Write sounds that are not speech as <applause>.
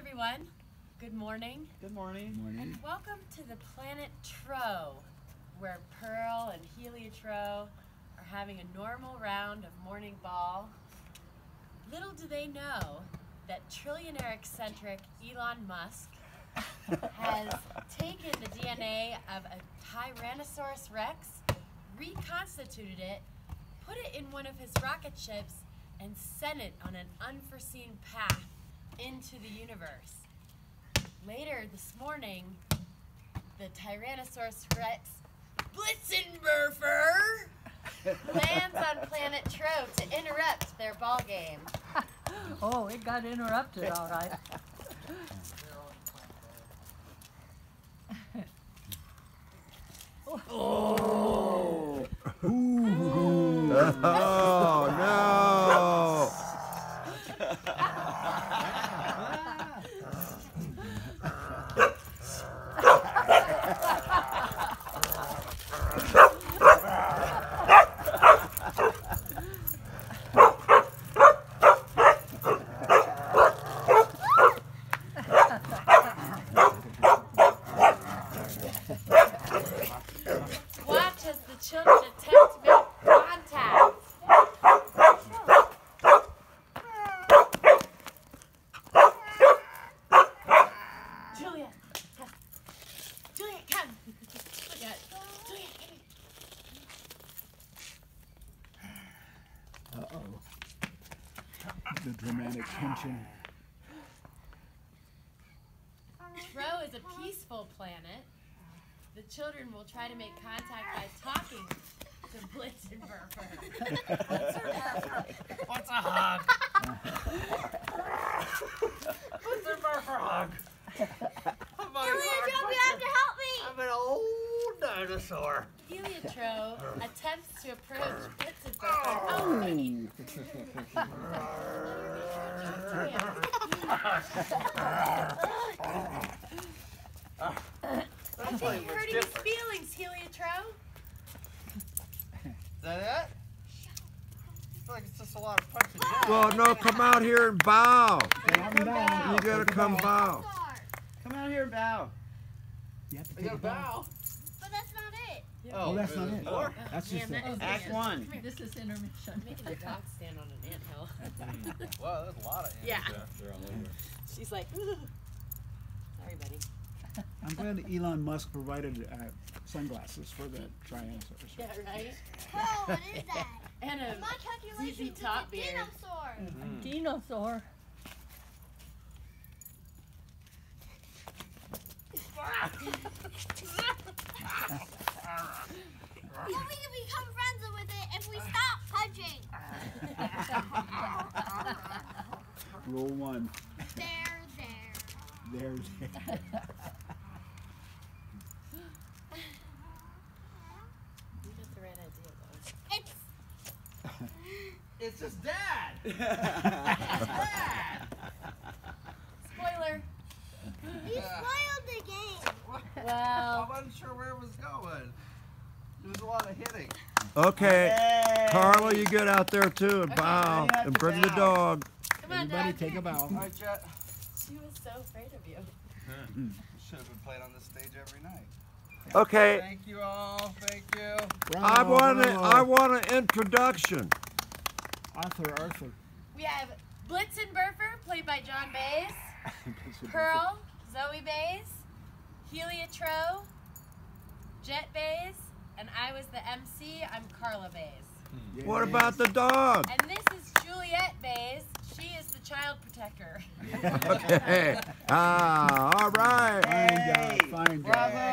everyone. Good morning. Good morning. Morning. And welcome to the planet Tro, where Pearl and Heliotro are having a normal round of morning ball. Little do they know that trillionaire eccentric Elon Musk has <laughs> taken the DNA of a Tyrannosaurus rex, reconstituted it, put it in one of his rocket ships, and sent it on an unforeseen path into the universe. Later this morning, the Tyrannosaurus Rex Blitzenwerfer <laughs> lands on planet Tro to interrupt their ball game. <laughs> Oh, it got interrupted, all right. <laughs> Oh no! Watch as the children attempt to make contact. Julia, come. Julia, come. Julia, Julia, come here. Uh-oh. The dramatic tension. Tro is a peaceful planet. The children will try to make contact by talking to Blitzenwerfer. What's a hug? What's a for hug? I'm, a, you have to help me! I'm an old dinosaur. Heliotro attempts to approach Blitzenwerfer. I think you're hurting his feelings, Heliotro. Is that it? I like it's just a lot of punching. Well, no, come out here and bow. Come down. You gotta come bow. Come out here and bow. You have to You gotta bow. But that's not it. Oh, that's not it. More. That's just Man, a, that Act is- one. Come here. This is intermission. Making the dog stand on an anthill. <laughs> <laughs> Wow, there's a lot of ants. Yeah. ants. She's like, "Ooh." sorry, buddy. <laughs> I'm glad Elon Musk provided uh, sunglasses for the Tyrannosaurus. Yeah, right? Oh, what is that? And a My calculations ZZ Top is a beard. dinosaur. Dinosaur. Then we can become friends with it if we stop punching. Roll one. There, there. There's. You got the right idea, though. It's It's just dad. Spoiler. <laughs> you spoiled the game. <laughs> I Well, wasn't sure where it was going. There was a lot of hitting. Okay, Carla, you get out there too and bow and to bring the dog. come on, Everybody Dad. take a bow. All right, Jet. She was so afraid of you. Hmm. Should have been played on this stage every night. Okay, Thank you all. Thank you. I Bravo, want a, bravo. I want an introduction. Arthur, Arthur. We have Blitzenwerfer, played by John Bays. <laughs> Pearl, Zoe Bays. Heliotro, Jet Bays. And I was the MC. I'm Carla Bays. What about the dog? And this is Juliet Bays. She is the child protector. <laughs> Okay. Ah, all right. Fine job. Fine job. Bravo.